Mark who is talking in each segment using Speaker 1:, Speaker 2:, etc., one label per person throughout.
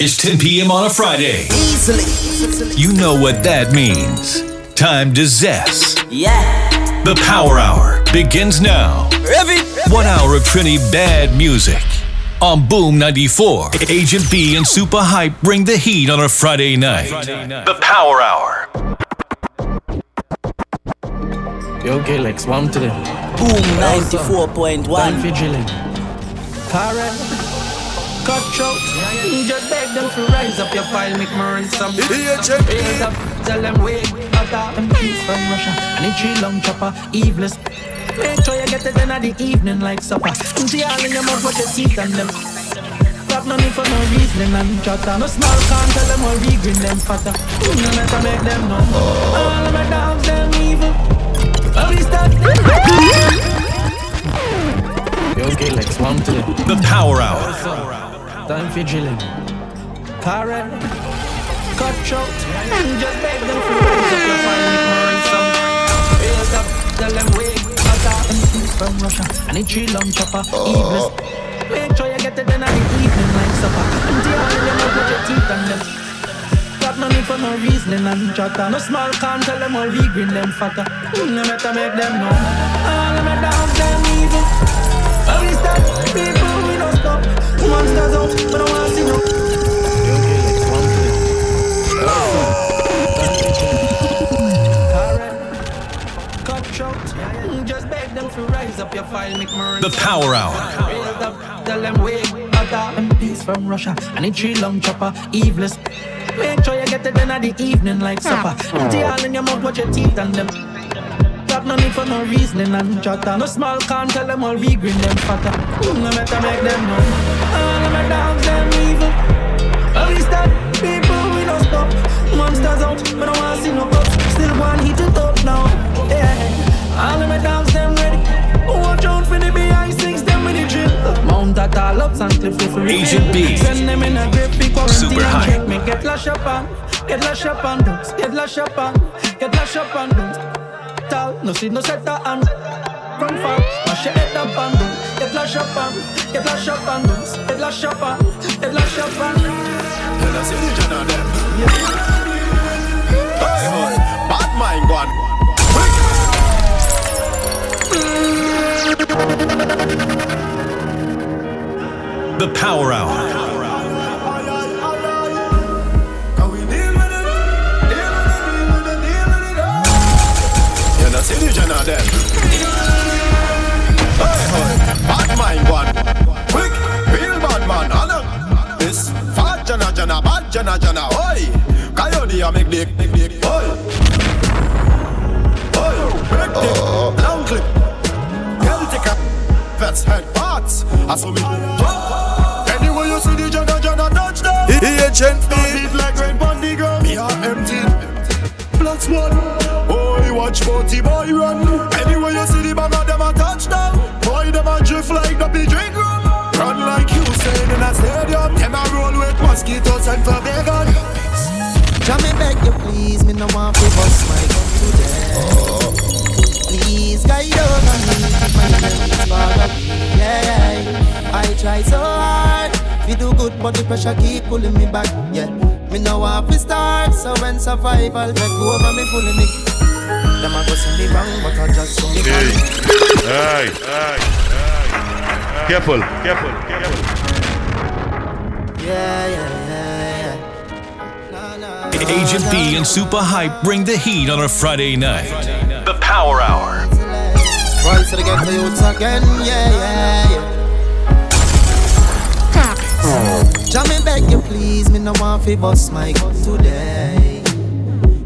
Speaker 1: It's 10 p.m. on a Friday.
Speaker 2: Easily.
Speaker 1: You know what that means. Time to zest.
Speaker 2: Yeah.
Speaker 1: The Power Hour begins now.
Speaker 2: Ready?
Speaker 1: One hour of Trini bad music. On Boom 94, Agent B and Super Hype bring the heat on a Friday night. The Power Hour.
Speaker 3: Yo, Galex, one to them.
Speaker 2: Boom
Speaker 3: Don
Speaker 2: 94.1.
Speaker 3: Vigilant. Karen. Cutthroat. Just beg them to rise up your file, make me run some. Raise up, tell them wake. Attack them peace from Russia. And a tree long chopper, eveless. Make sure you get it in at the evening like supper. Empty all in your mouth with your teeth and them. Got no need for no reasoning and chatter. No small can tell them all we green them fatter. No matter make them know. All of my dogs them evil. But we start. Yo, Galex, one to them.
Speaker 1: The Power Hour.
Speaker 3: Time for drilling. Karen, cutthroat. Just beg them for rise up your me some. Raise up, tell them. Attack them peace from Russia. And a tree long chopper, eveless. Make sure you get it in the evening like supper. Empty all in your mouth with your teeth and them. Got no need for no reasoning and chatter. No small can tell them all we green them fatter. Mm, no matter make them know. Ah.
Speaker 1: The Power Hour.
Speaker 3: Tell them wake, attack and from Russia. And a tree long chopper, eveless. Make sure you get it in at the evening like supper. Empty all in your mouth, watch your teeth and them. Got no need for no reasoning and chatter. No small can tell them all we green them fatter. No matter make them know. All of my dogs them evil. But we stop people, we don't stop. Monsters out, but I wanna see no cops. Still one hit it up now. Yeah. All of my dogs them ready. Watch out for the behind six, them with the drill. Mount that all up and for free.
Speaker 1: Agent B.
Speaker 3: Send them in a great big quarantine
Speaker 1: Super
Speaker 3: and
Speaker 1: high.
Speaker 3: check me. Get lash up on, get lash up on dunks, get lash up on, get lash up on dunks. Tal, no see no set a hand. Run far, mash your head up and down. Get lash up on, get lash up on dunks, get lash up on, get lash up on.
Speaker 4: Then I see the gen of them. Hey, hey, bad mind gone.
Speaker 1: The Power Hour.
Speaker 4: See the gen of them. Hey, hey, bad mind gone. Quick, real bad man. Anna, this fat jana jana, bad jana jana. Oi, coyote a make dick, dick, dick. Oi, oi, break dick, long clip. Girl take a vets head parts. I saw me. Anyway, you see the jana jana touchdown. Agent beat like on the ground. Me are empty. Plus one. Watch boaty boy run. Anyway, you see the bag them a touchdown. Boy, them a drift like the big drink rum. Run like you said in a stadium. Them a roll with mosquitoes and for vegan.
Speaker 5: Jammy beg you please, me no want to bust my gun today. Please guide over me, my enemies far away. Yeah, I try so hard, we do good, but the pressure keep pulling me back. Yeah, me no want to start, so when survival take over me fully me. Them a go send me wrong, but I just so me
Speaker 6: Hey,
Speaker 5: can.
Speaker 6: hey, hey, hey. Careful, careful, careful.
Speaker 5: Yeah, yeah, yeah, yeah. Nah, nah, nah,
Speaker 1: Agent B and Super Hype bring the heat on a Friday night. The Power Hour.
Speaker 5: Once again to youths again, yeah, yeah, yeah. Jammy beg you please, me no want fi bust my gun today.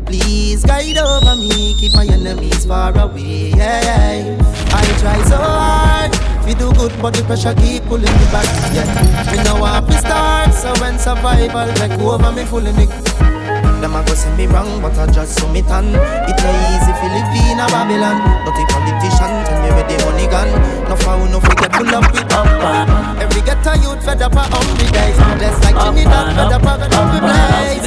Speaker 5: Please guide over me, keep my enemies far away. Yeah, I try so hard, we do good, but the pressure keep pulling me back. Yeah, me no want to start, so when survival take over me fully. Them a go say me wrong, but I just so me tan. It no easy Philippine or Babylon. Dirty politician, tell me where the money gone. No foul, no forget pull up with up. Every ghetto youth fed up a hungry days. Just like Trinidad fed up a fed up a blaze.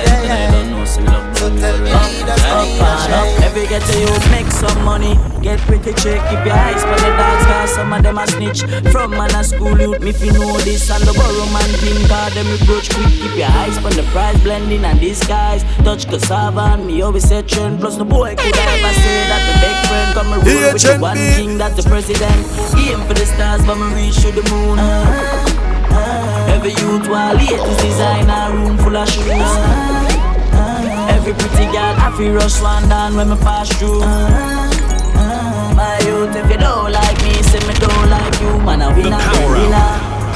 Speaker 5: So tell me leaders, leaders.
Speaker 2: Every get to you, make some money. Get pretty chick, keep your eyes on the dogs, cause some of them are snitch. From man a school youth, me you know this. And the borrow man thing, cause them approach quick. Keep your eyes on the price, blending and disguise. Touch cassava and me always say trend. Plus the boy could ever say that the big friend come and roll with the one king, that's the president. Aim for the stars, but me reach to the moon. Uh, uh, every youth while latest design a room full of shoes. Uh, every pretty girl I feel rush one down when me pass through. My youth, if you don't like me, say me don't like you, man. I win a winner.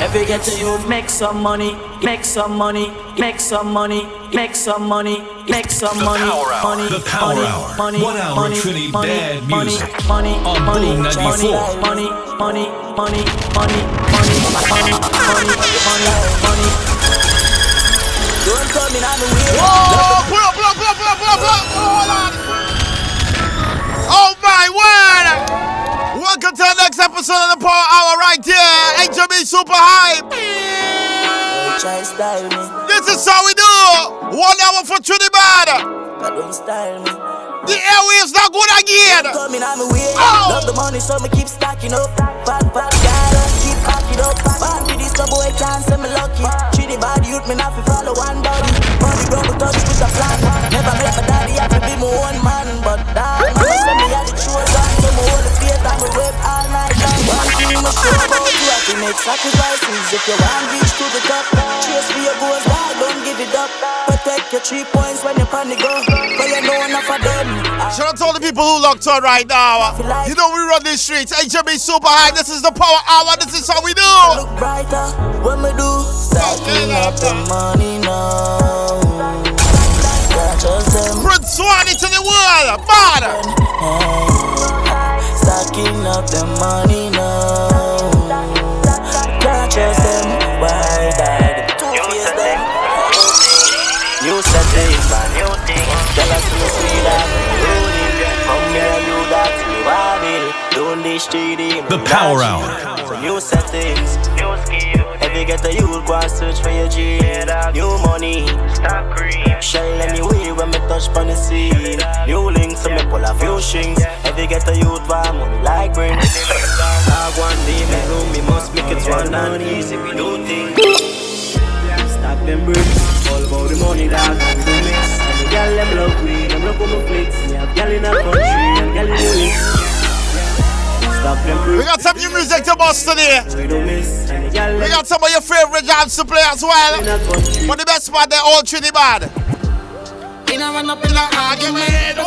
Speaker 2: Every get to you, make some money, make some money, make some money, make some money, make some money, money,
Speaker 1: the power
Speaker 2: money,
Speaker 1: hour.
Speaker 2: money,
Speaker 1: One hour
Speaker 2: money,
Speaker 1: Trinity
Speaker 2: money,
Speaker 1: bad
Speaker 2: money,
Speaker 1: music
Speaker 2: money,
Speaker 1: on
Speaker 2: money,
Speaker 1: Boom 94.
Speaker 2: money, money, money, money, money, money, money, money, money. Don't come in on the way.
Speaker 7: Whoa! Pull up, pull up, pull up, pull up, pull up, pull up. Hold on. My word! Welcome to the next episode of the Power Hour right here. HMB Super Hype. This is how we do. One hour for Trinidad. The airwaves not good again.
Speaker 2: Oh. Love the money, so me keep stacking up. Fat, fat, gotta keep packing up. Bad with this, boy can't say me lucky. The youth, me not follow one body. Money grow, touch with a plan. Never met my daddy, I fi be my own man. But damn, Me sure about you, have to make sacrifices. If you want reach to the top, chase for your goals, dog, don't give it up. Protect your three points when you're on the go. But you know enough of them.
Speaker 7: Shout out to all the people who locked on right now. You know we run these streets. HMB Super Hype. This is the Power Hour. This is how we do.
Speaker 2: Look brighter when we do. Stacking up the money now.
Speaker 7: Prince Swanny to the world. Bad.
Speaker 2: Stacking up the money now.
Speaker 1: The Power Hour.
Speaker 2: New settings, new skill. Every get a youth go and search for your dream. New money, stop cream. Shell anyway when me touch on the scene. New links, so me pull a few strings. Every get a youth buy money like brain. Dog one day me know me must make it one and easy. We do things. Stack them bricks, all about the money dog. And the mix, and the gal them love we, them love my flicks. Me have gal in a country and gal in the links.
Speaker 7: We got some new music to bust today. We got some of your favorite jams to play as well. But the best part, they're all Trinidad.
Speaker 2: In a run up in the argument.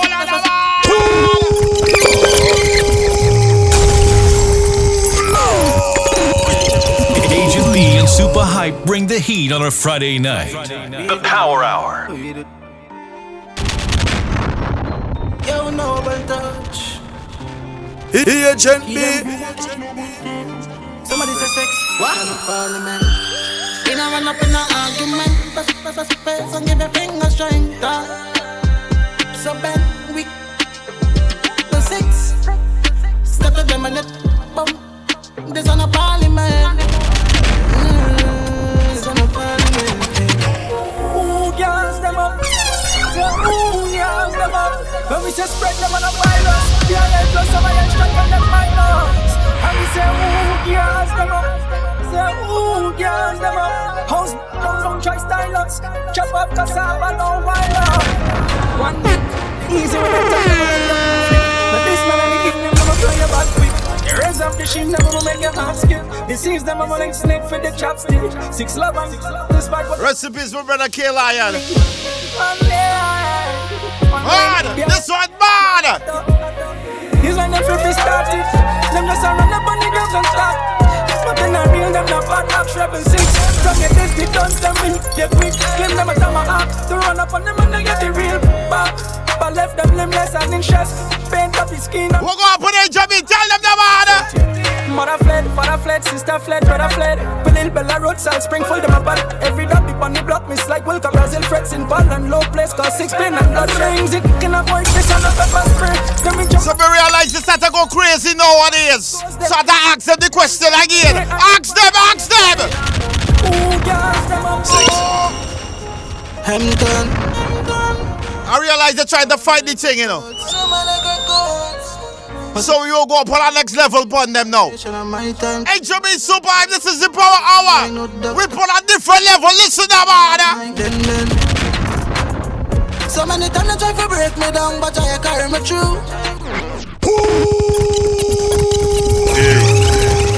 Speaker 1: Agent B and Super Hype bring the heat on a Friday night. The Power Hour.
Speaker 2: Yo, noble touch.
Speaker 4: Agent B.
Speaker 2: Somebody say sex. What? In a run up in a argument. Press, press, and give a finger strength. So bend, weak. The six. Step to them and it. This on a parliament. Mm, on a parliament. Them up. We say spread them on a virus. The iron plus some iron strength and them minus. And we say, ooh, girls, them up. Say. Chop up cassava, no wild up. One easy with the time. Raise up the shin, them I'ma make your heart skip. Seams, them I'ma like snake for the chopstick. Six love and this bag,
Speaker 7: Recipes for brother K Lion.
Speaker 2: one.
Speaker 7: Bad. This one bad.
Speaker 2: He's when them flip started. Them just a run up on the ground and stop. But then I real them not bad up treble six. From your this the guns them in get quick. Claim them a tomahawk. To run up on them and they get the real back. But left them limbless and in chest. Paint up his skin.
Speaker 7: We're going to put in Jimmy. Tell them the bad.
Speaker 2: Mother fled, father fled, sister fled, brother fled. Little Bella roadside, Springfield, them a bad. Every dog deep on the block, miss like Wilka, Brazil, frets in ball and low place. Cause six pin and blood rings. It in a boy fish and a pepper spray. Them in jump
Speaker 7: So we realize this had to go crazy nowadays. So I ask them the question again. Ask them, ask them.
Speaker 2: Ooh, girls, them a
Speaker 7: I realize they're trying to fight the thing, you know. So we will go up on our next level upon them now. HMB Super this is the power hour. We put a different level. Listen to man.
Speaker 8: So many times I try to break me down, but I carry me through.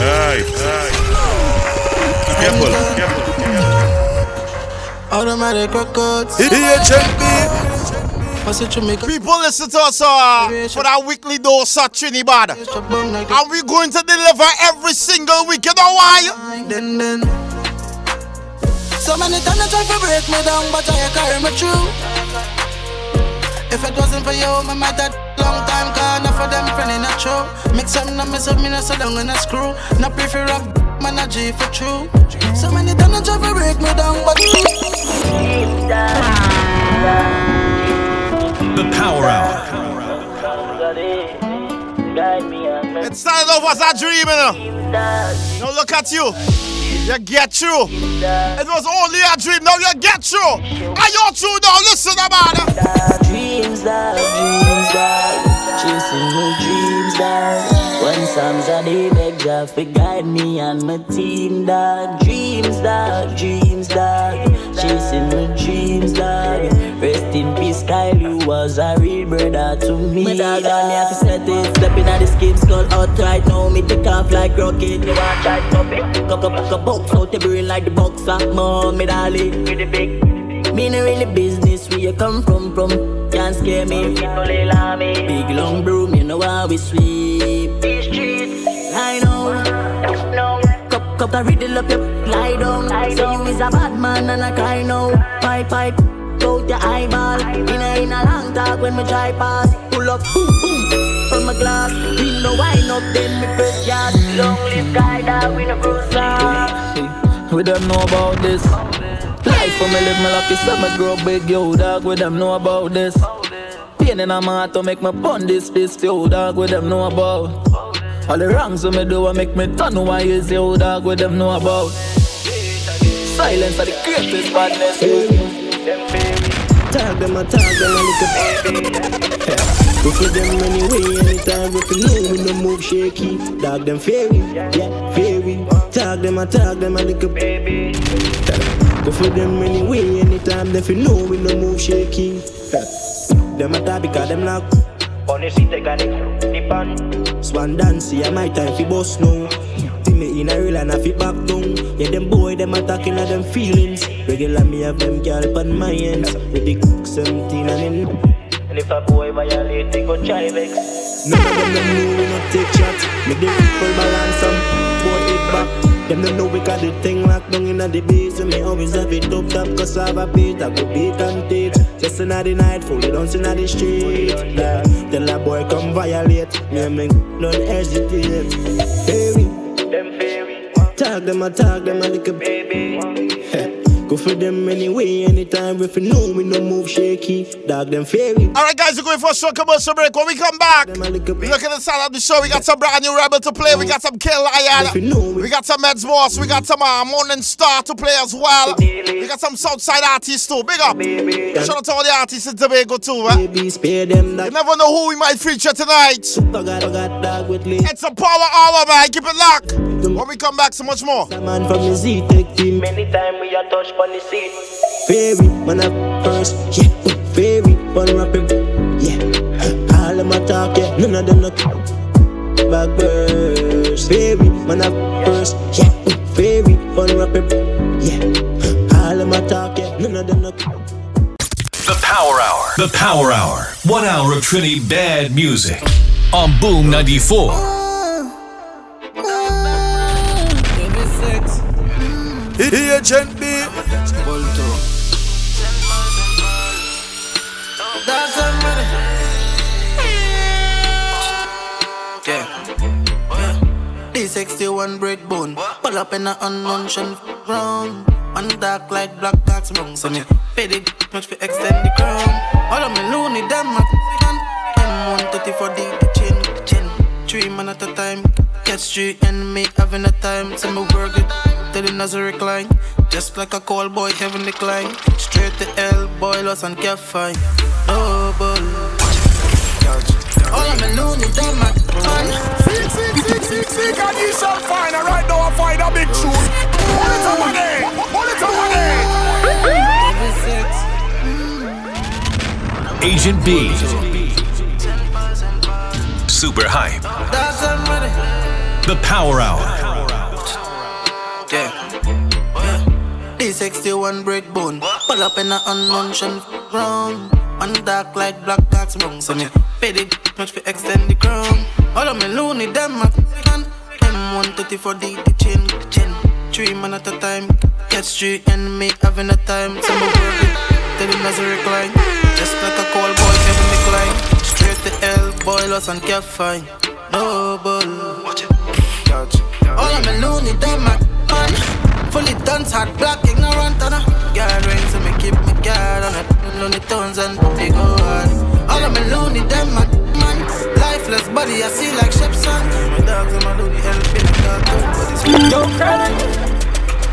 Speaker 6: Hey, hey. Careful, careful.
Speaker 8: Automatic records.
Speaker 4: HMB.
Speaker 7: People listen to us uh, for our weekly dose of Trinidad. And we're going to deliver every single week. You know why?
Speaker 8: Then, then. So many times I try to break me down, but I carry me through. If it wasn't for you, my might have long time gone. Enough of them friend in a show. Mix up, no mess up, me no so down in a screw. No prefer rap, man a G for true. So many times I try to break me down, but.
Speaker 1: The Power Hour.
Speaker 7: It started off as a dream, you know. Now look at you. You get through. It was only a dream. Now you get through. Are you true now? Listen about it.
Speaker 2: Dreams, dog, dreams, dog. Chasing my dreams, dog. When Psalms a day beg Jah fi guide me and my team, dog. Dreams, dog, dreams, dog. Chasing my dreams, dog. Rest in peace. You was a real brother to me. My dog and me have to set it. Stepping at the scheme, skull out right now. Me take off like rocket. You want try stop it? Cock up, cock up, box out the brain like the boxer. Mom, me darling, with the big. Me no really business where you come from, from. Can't scare me. Big long broom, you know how we sweep. These streets, I know. Cup, cup, I riddle up your lie down. Say you is a bad man and I cry now. Pipe, pipe, out your eyeball. In a, in a long talk when me try pass. Pull up, boom, boom, from my glass. Window wine up, then me press gas. Long live guy that we no cruiser.
Speaker 9: We don't know about this. Life for me live my lucky so me grow big, yo dog. We them know about this. Pain in my heart to make me pun this, this, yo dog. We them know about. All the wrongs we me do, I make me turn why is yo dog. We them know about. Silence are the greatest badness.
Speaker 10: Tag them, I tag them, I look at We for them anyway, anytime we feel know we no move shaky. Dog them fairy, yeah, fairy. Tag them, I tag them, I look at Go for them anyway, anytime they feel know we no move shaky. Them a tag because them lock.
Speaker 11: On the seat, they got it, dip on.
Speaker 10: Swan dance, yeah, my time fi boss now. See me in a real and I fi back down. Yeah, them boy, them attacking at them feelings. Regular me have them girl on my ends. With the cook 17 and in.
Speaker 11: And if a boy violate, they go try vex.
Speaker 10: None of them know we not take shots. Make the people balance some, boy it back. Them don't know we got the thing locked down in the base. And me always have it up top cause I have a beat. I go beat and teach. Just another night, fully dance in the street. Yeah. Tell a boy come violate. Me and me don't hesitate. Fairy,
Speaker 11: Them fairy,
Speaker 10: tag them, I tag them, I like a
Speaker 11: baby.
Speaker 10: Go for them anyway, anytime if you know we no move shaky. Dog them fairy.
Speaker 7: All right, guys, we're going for a short commercial break. When we come back,
Speaker 10: Them I like a
Speaker 7: we look at the side of the show. We got some brand new Rebel to play. We got some Kill
Speaker 10: If
Speaker 7: Iron.
Speaker 10: we-
Speaker 7: We got some Medz Boss. We got some uh, Morning Star to play as well. We got some Southside artists too. Big up. Shout out to all the artists in Tobago too. Eh?
Speaker 10: Baby, spare them
Speaker 7: You never know who we might feature tonight.
Speaker 10: Super got, got dog with lead.
Speaker 7: It's a power hour, man. Keep it locked. When we come back, so much more.
Speaker 10: The man from the Z-Tech team.
Speaker 11: Many time we a touch on the scene.
Speaker 10: Fairy, man up first, yeah. Fairy, one rapping, yeah. All them attack, yeah. None of them no back burst. Fairy, man up first, yeah. Fairy, one rapping, yeah. All them attack, yeah. None of them no.
Speaker 1: The Power Hour. The Power Hour. One hour of Trini bad music on Boom 94.
Speaker 4: Agent B.
Speaker 8: That's a money. Yeah. D61 break bone. Pull up in a unmentioned ground. Man dark like black dogs wrong. So me pay the much for extend the crown. All of me loony, them a M130 for the chin, chin. Three man at a time. Catch three enemy having a time. So me work it till the nozzle recline. Just like a call boy, heaven decline. Straight to hell, boilers and cap fine. Double. All of me loony, them a
Speaker 12: Seek, seek, seek, seek, seek, and ye shall find. And right now I find a big truth. Pull it over there. Pull it over there.
Speaker 1: Agent B. Super hype. The Power Hour.
Speaker 8: D61 break bone. Pull up in a unmentioned round. Man dark like black dogs wrong. So me pay the much for extend the crown. All of me loony, them a can. M130 for the chain, chain. Three man at a time. Catch three enemy having a time. Some of. Tell him as a recline. Just like a cold boy, Kevin McLean. Straight to hell, and cap fine. No bull. Watch it. All of me loony, them a man. Fully dance, hot black, ignorant, and a guard rain, so me keep me guard on it. Looney Tunes and they go hard. All of me loony, them a man. Lifeless body, I see like ships on. My dogs and my loony helping the dog, but it's
Speaker 3: Yo, credit.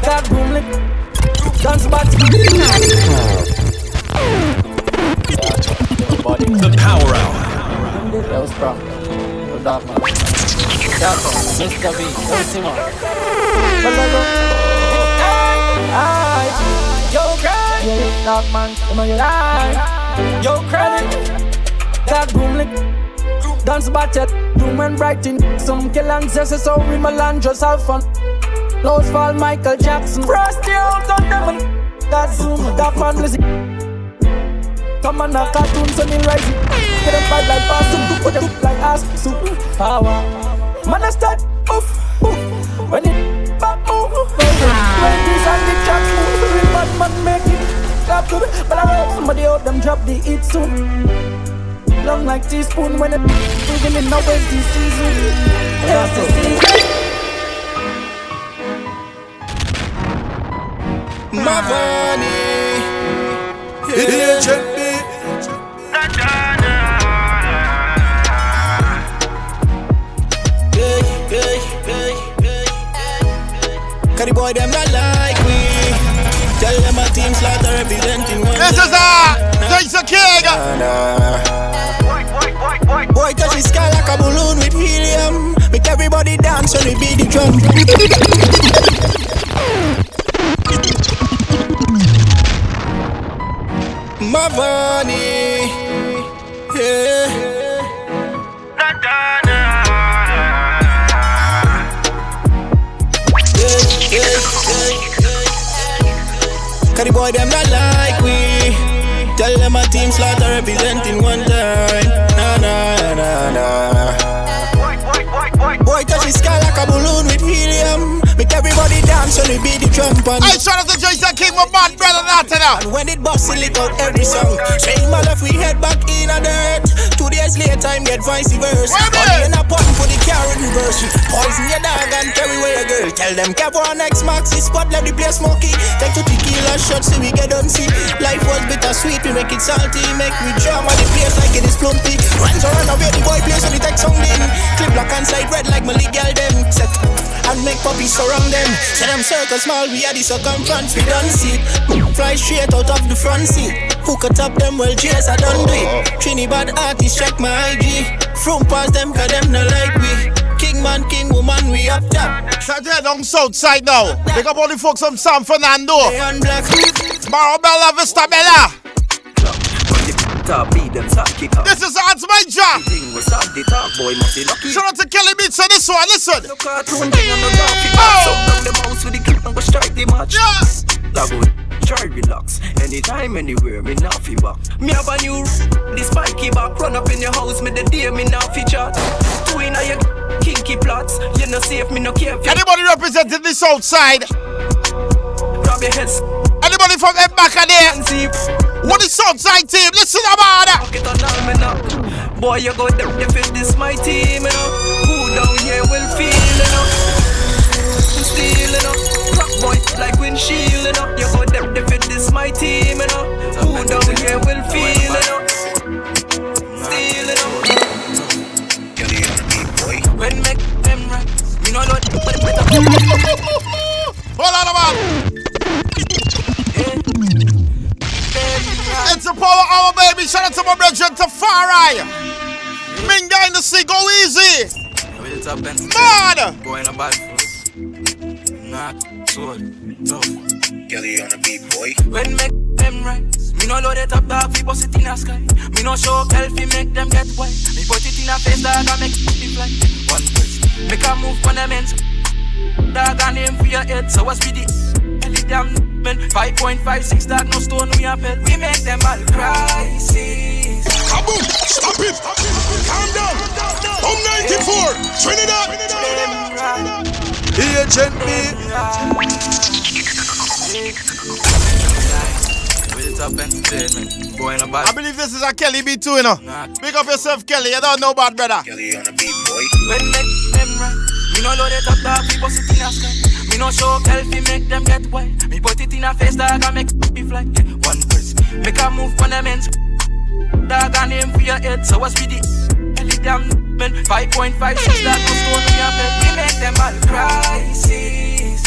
Speaker 3: That boom lick. Dance back.
Speaker 1: The Power Hour.
Speaker 3: That was strong. The dark man. Chaco, Mr. V, Yo, Simon. Dark man, come on, aye. Yo, credit. That boom lick. Dance battle, doom and brighten. Some kill and zest, so we Milan just have fun. Fall Michael Jackson. Frosty out on them that zoom, that fan listen. Come on, a cartoon, so me rising. Get them bad like pass, soup, put them like ass, soup, power. Man, I start, oof, good. But I heard somebody out them drop the hit soon. Long like teaspoon when it even in no ways this season. Yes, this season.
Speaker 12: Agent B.
Speaker 13: Cause the boy them not like slaughter representing one
Speaker 7: This is a Jason King.
Speaker 13: Boy touch the sky like a balloon with helium. Make everybody dance when we beat the drum. Mavani Yeah Cause the boy them not like we. Tell them a team slaughter representing one time. Nah, nah, nah, nah Boy touch the sky like a balloon with helium. Make everybody dance when we beat the drum pan
Speaker 7: I shout out to Jason King, my man, brother, not now.
Speaker 13: And when it bust, it lit out every song. Shame my left, we head back in a dirt Two days later, time get vice versa. Money in a pot for the car in reverse Poison your dog and carry away your girl Tell them cap on X Max, this spot let the place smoky Take two tequila shots so we get done see Life was bittersweet, we make it salty. Make me drama the place like it is plumpy. Run to run away, the boy place on the text sound in Clip black and side red like my girl them. Set and make puppies surround them. Say them circle small, we are the circumference We don't see Fly straight out of the front seat Hook a top them well, chase I done do it oh. Trinidad artists check my IG From past them cause them not like we King man, king woman, we up top
Speaker 7: Shout out on south side now. Pick up all the folks from San Fernando. Marabella Vista Bella.
Speaker 14: Top beat them start kick up.
Speaker 7: This is Odds My
Speaker 14: Job. was start the talk boy must be lucky.
Speaker 7: Shout out to Kelly Beats on this one. Listen.
Speaker 14: No cartoon thing on the rock. Oh. So down the mouse with the clip and go strike the match.
Speaker 7: Yes.
Speaker 14: That good. Try relax. Anytime, anywhere, me now fi back. Me have a new the spiky back. Run up in your house, me the day me now fi chat. Two in a your kinky plots. You no safe, me no care.
Speaker 7: Anybody representing this outside?
Speaker 14: Grab your heads.
Speaker 7: Anybody from Mbaka there? What is outside team? Listen about that.
Speaker 14: Pocket on all. Boy, you go there defend this my team, you know. Who down here will feel, you know. Steal, you know. Boy like windshield, you know. You go there defend this my team, you know. Who down here will feel, you know. Steal, you know. When make them right, me know what.
Speaker 7: Hold on, man. It's a power hour, baby. Shout out to my brother Tafari. Minga in the sea, go easy. Mad.
Speaker 14: Boy in a bad Not sword. Tough.
Speaker 15: Kelly on the beat, boy.
Speaker 14: When make them rise, me no load it up dog, we bust it in the sky. Me no show Kelly, make them get wet. Me put it in a face dog I make it fly. One twist, make a move on them ends. Dog a name for your head, so what's with it? Kelly damn men, 5.56 dog no stone we a pet. We make them all crisis.
Speaker 12: Kaboom! Stop it! Calm down! Boom 94! Trinidad! Agent B!
Speaker 7: I believe this is a Kelly B too, you know. Pick up yourself, Kelly. You don't know about brother.
Speaker 15: Kelly on the beat, boy.
Speaker 14: When make them right, me no load it up dog, we bust it in a sky. Me no show Kelly, make them get wild. Me put it in a face dog and make it fly. Yeah, one press, make a move on them ends. Dog a name for your head, so what's with it? Kelly damn men, 5.56 dog no stone on your bed. Them all crisis.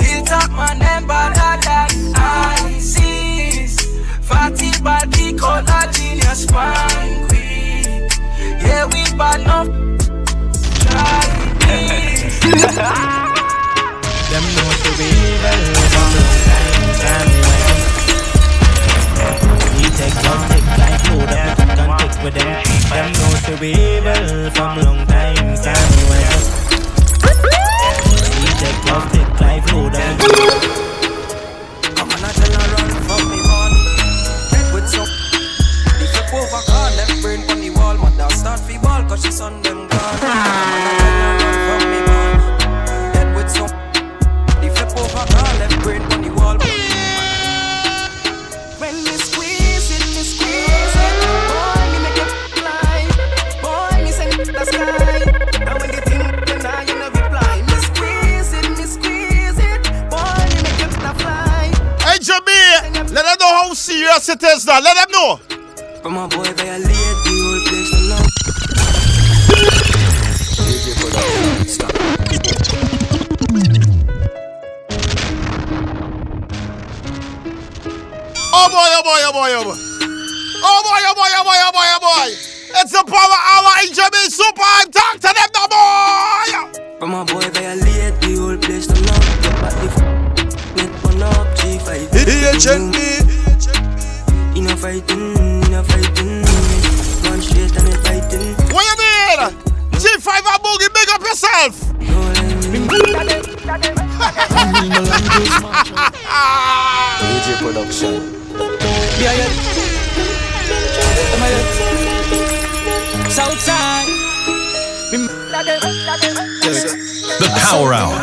Speaker 14: Hilltop man them better than ISIS. Fatty body color genius fine queen. Yeah, we bad enough. Try this.
Speaker 3: Them know time, time We take take with them. Them know the way well from long time, take the
Speaker 14: Come on, I tell her run from me, man. Head with some. You over call, left brain on the wall. Mother start ball, cause them gone.
Speaker 7: Super. Talk
Speaker 1: Power Hour.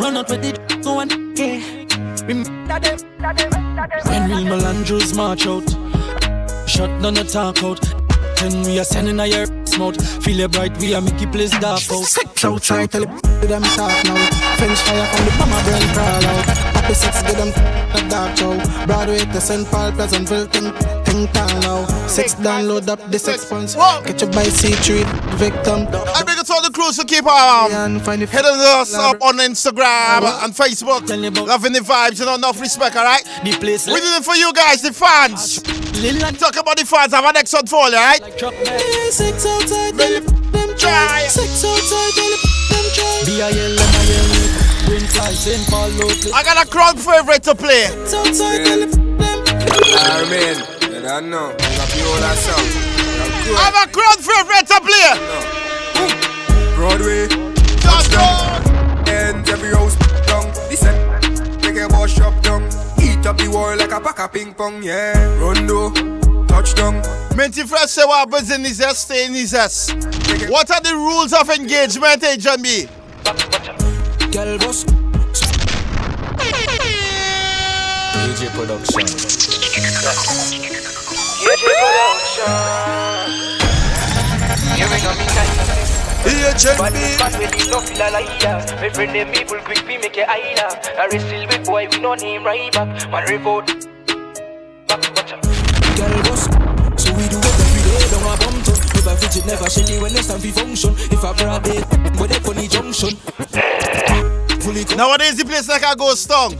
Speaker 3: Run out with the go and yeah. When real Melandros march out, shut down the talk out. Then we are sending a your mouth. Feel it bright, we are making place dark out.
Speaker 8: Sex outside, tell it to them talk now. French fire from the bomber brain crawl out. Happy sex, get them the dark show. Broadway to St. Paul, Pleasantville, think, think town now. Sex download up the sex points. Catch you by C3, victim.
Speaker 7: I bring it to all the crews to keep um, hitting us up on Instagram and Facebook. Loving the vibes, you know, enough respect, alright?
Speaker 3: The place
Speaker 7: We did it for you guys, the fans. Talk about the fans, have a next one for you, alright?
Speaker 8: Sex outside, tell it them try. Sex outside, tell it them try.
Speaker 3: B-I-L, M-I-L, Green fly, St. Paul, local.
Speaker 7: I got a crowd favorite to play.
Speaker 8: Sex outside, tell it
Speaker 4: I mean, you know. Got the whole song.
Speaker 7: I have a crowd favorite to play.
Speaker 4: Broadway, touchdown. Ends every house down. Listen, make a boss shop down. Eat up the wall like a pack of ping pong, yeah. Rondo, touchdown.
Speaker 7: Minty Fresh say what happens in his ass, stay in his ass. What are the rules of engagement, eh, Agent B?
Speaker 14: Girl boss. DJ production. DJ production. You ring on me
Speaker 12: Agent
Speaker 16: But
Speaker 12: B!
Speaker 16: but when you don't feel a liar Me friend them people quick fi make you hide I wrestle with boy we no name right back Man revolt
Speaker 14: Girl boss. So we do it every day, don't want bum to. Never fidget, never shake it when it's time for function. If I brought it, but they funny junction.
Speaker 7: Nowadays, the place like a ghost town.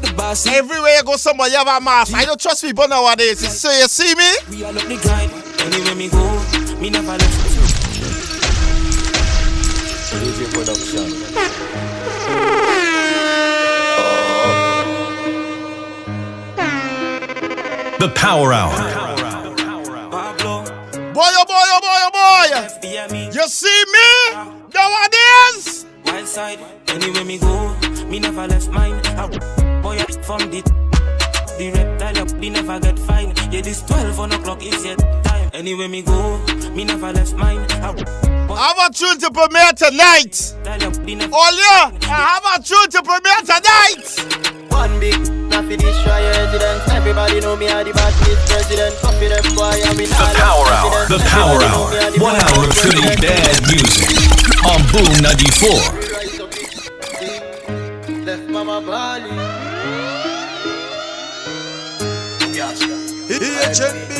Speaker 7: Everywhere you go, somebody have a mask. I don't trust people nowadays. So you see me?
Speaker 14: We all up the grind. Anywhere me go,
Speaker 17: me never left. Production.
Speaker 1: The Power Hour.
Speaker 7: Boy, oh boy, oh boy, oh boy. You see me? Nowadays?
Speaker 17: Wild side, anywhere me go, me never left mine. I boy up from the the reptile up, they never get fine. Yeah, this 12 on o'clock is yet time. Anywhere me go, me never left mine. I
Speaker 7: I have a tune to premiere tonight. Olia, I have a tune to premiere tonight.
Speaker 5: One big, not for destroy your residence. Everybody know me are the baddest president. Copy them boy, I'm in
Speaker 1: The Power Hour. The Power Hour. One hour of truly bad music on Boom 94.
Speaker 5: Left mama Bali.
Speaker 12: HNB.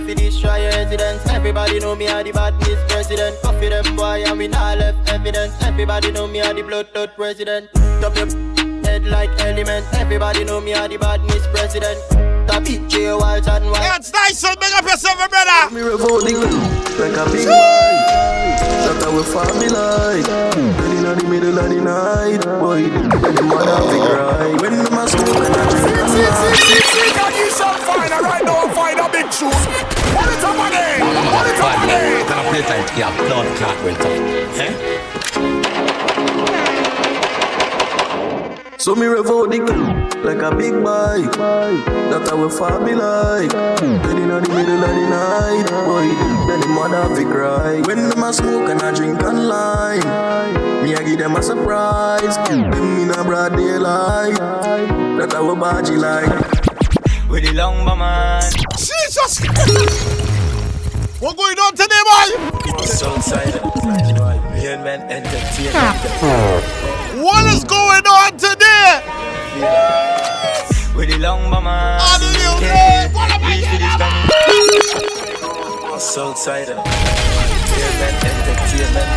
Speaker 5: Big, not for destroy your residence. Everybody know me are the baddest president. Coffee them boy, and we not left evidence. Everybody know me are the blood blood president. Top your head like element. Everybody know me are the baddest president. The beat J Wild and Wild.
Speaker 7: Yeah, it's nice, so big up yourself, brother.
Speaker 8: Me revolt the like a big boy. That's how we family like. Then in the middle of the night, boy, the mother big right. When the mask smoke and I drink and
Speaker 12: Can you shall find a right now find a big shoes? Pull it up again. Pull it up again.
Speaker 18: Can I play time? Yeah, blood clot went up. Eh?
Speaker 8: So me revolt the like a big boy. That's how we family like. Then in the middle of the night, boy, then the mother big cry. When them a smoke and I drink and line, me I give them a surprise. Them in a broad daylight. That's how we body like.
Speaker 17: With the long man.
Speaker 7: Jesus! What going on today, boy?
Speaker 17: Southside. Real men entertainment.
Speaker 7: What is going on today?
Speaker 17: With the long man.
Speaker 7: How do you
Speaker 17: Yeah.
Speaker 7: What am I
Speaker 17: Reach for this coming. Southside. Real men entertainment.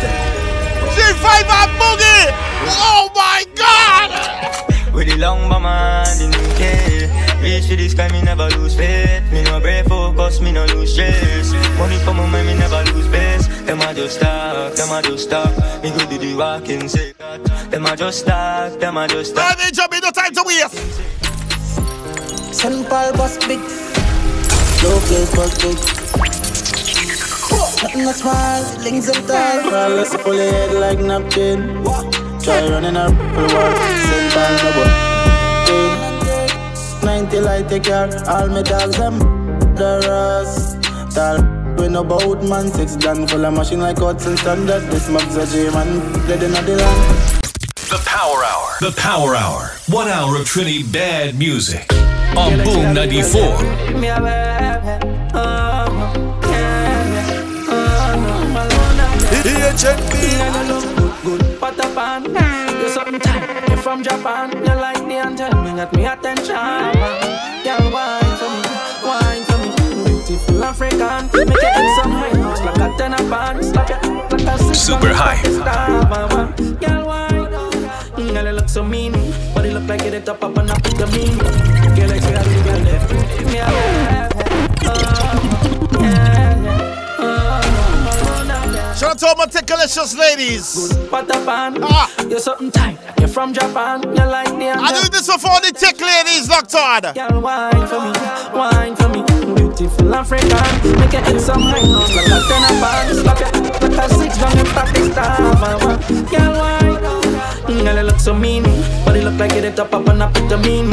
Speaker 7: G5 and Boogie! Oh my god!
Speaker 17: With the long man in UK. Reach for the sky, me never lose faith. Me no break focus, me no lose stress. Money for my mind, me never lose base. Them a just talk, them a just talk. Me go do the walking, say that. Them a just talk, them a just talk.
Speaker 7: Hey, jump no time to waste.
Speaker 10: St. Paul bus big. Low place bus big. Nothing but smile, links up tall. Crawl us full of head like napkin. Try running a full wall. St. Paul no boy. 90 light take care. All me dogs them the rust. Tall we no bout man. Six gun full of machine like Hudson standard. This mob's a J man. Dead in the land.
Speaker 1: The Power Hour. The Power Hour. One hour of Trini bad music on Boom 94.
Speaker 3: Good, what a pan. You're something tight. You're from Japan. You like the anthem. You got me attention. Girl, wine for me, wine for me. Beautiful African. Make it in some high notes like a ten a band. Slap you like a
Speaker 1: Super high.
Speaker 3: Girl, wine. Mm, Girl, you look so mean. But it look like it top up and up with the mean. Girl, like say I really got left. Me left.
Speaker 7: Shout out to all my Tekalicious ladies.
Speaker 3: What a pan. You're something tight. You're from Japan. You're like the
Speaker 7: I do this for all the tech ladies locked on.
Speaker 3: Girl, wine for me, wine for me. Beautiful African. Make it hit some high notes like a ten a band. Slap it like a six gun in Pakistan. mama. Girl, wine. Mm, Girl, you look so mean. But it look like it top up and up with the mean.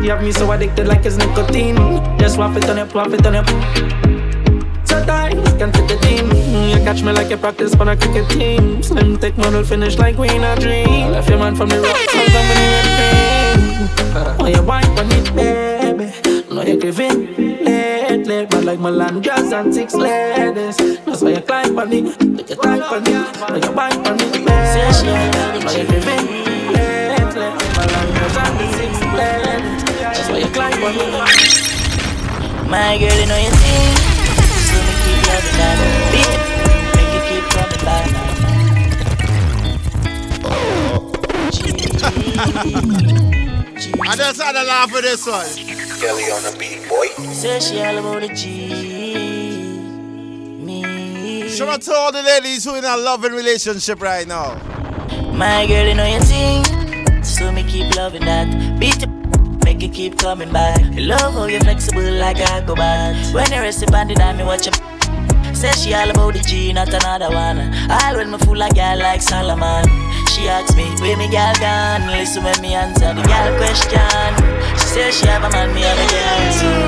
Speaker 3: You have me so addicted like it's nicotine. Just want it on your, want it on your. So tight, can fit it in. Mm, You catch me like you practice for a cricket team. Slim thick model finish like we in a dream. Left your man from the rock, so come in the cream. Oh, you wine on it, baby. No, you're giving lately, but like Melandras and six ladies. That's why you climb on it, take your time on it. No, you wine on it, baby. No, you're giving lately, Melandras and six ladies. That's why you climb on it.
Speaker 2: My girl, you know you see. So me keep loving that beat. Make you keep coming back.
Speaker 7: And just had a laugh for this one.
Speaker 15: Kelly on the beat, boy.
Speaker 8: Say she all about the G. Me.
Speaker 7: Shout out to all the ladies who in a loving relationship right now.
Speaker 8: My girl, you know your thing. So me keep loving that. Beat the make you keep coming back. Love how you flexible like a acrobat. When you rest upon the dime, me watch you. Say she all about the G, not another one. All when me fool like girl like Solomon. She asks me, where me girl gone? Listen when me answer the girl question. She say she have a man, me have a girl too.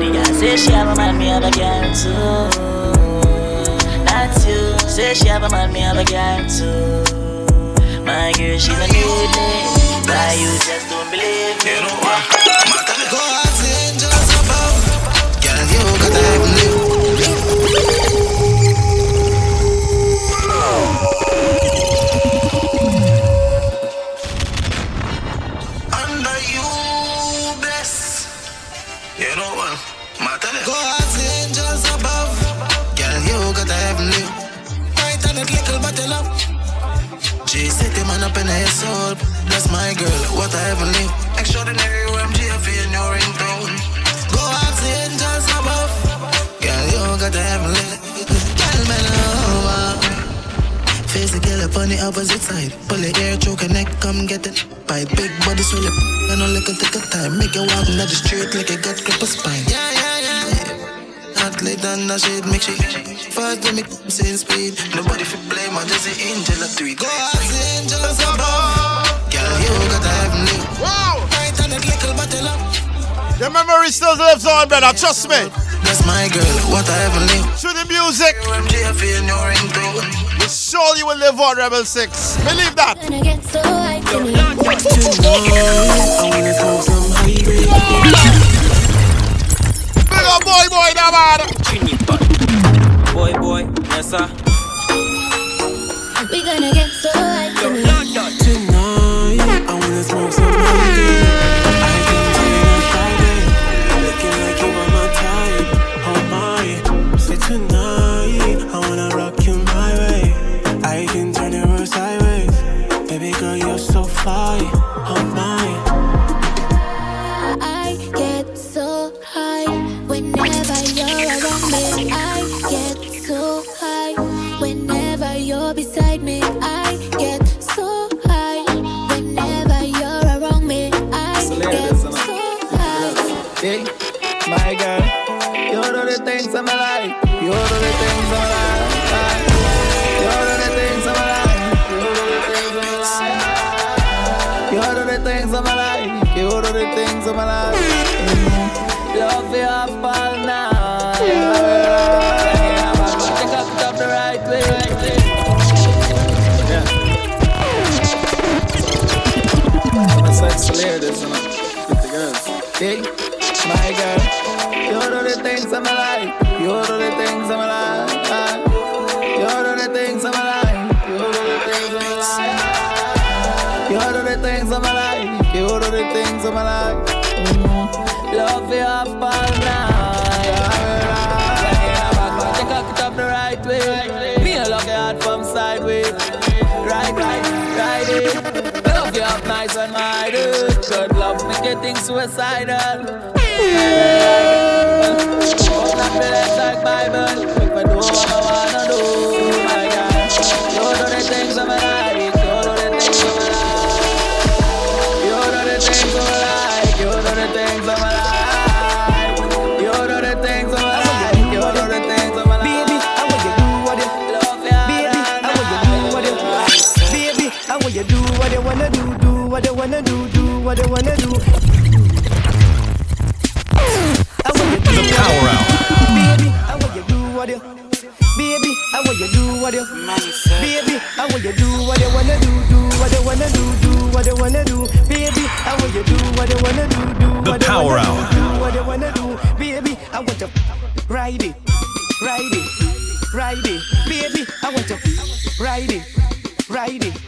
Speaker 8: The girl say she have a man, me have a girl too. That's you. Say she have a man, me have a girl too. My girl, she's a need me. Why you just don't believe me?
Speaker 19: On,
Speaker 7: brother. Trust me.
Speaker 19: That's my girl, what a heavenly.
Speaker 7: Through the music,
Speaker 20: OMG, I feel your
Speaker 7: we surely will live on Rebel 6. Believe that.
Speaker 21: Gonna get so high to me.
Speaker 7: Big up boy, boy, that man.
Speaker 22: Boy, boy, yes sir.
Speaker 21: We gonna get whenever you're beside me.
Speaker 22: The things I'm. Mm. Love you up all night. Take up it up the right way. Me a love you hard from sideways. Right, right, right it. Love you up nice and mighty. Good love you think suicidal. Open up the legs like Bible. If I do what I wanna do, my God. You do the things I'm like. You what you wanna do. I want you do
Speaker 1: The Power Hour.
Speaker 22: Baby, I want you do what you Baby, I want you do what you Baby, I want you do what you wanna do, do what you wanna do, do what you wanna do. Baby, I want you do what you wanna do, do what you wanna do, do what you wanna do. Baby, I want to ride it, ride it, ride it. Baby, I want to ride it, ride it.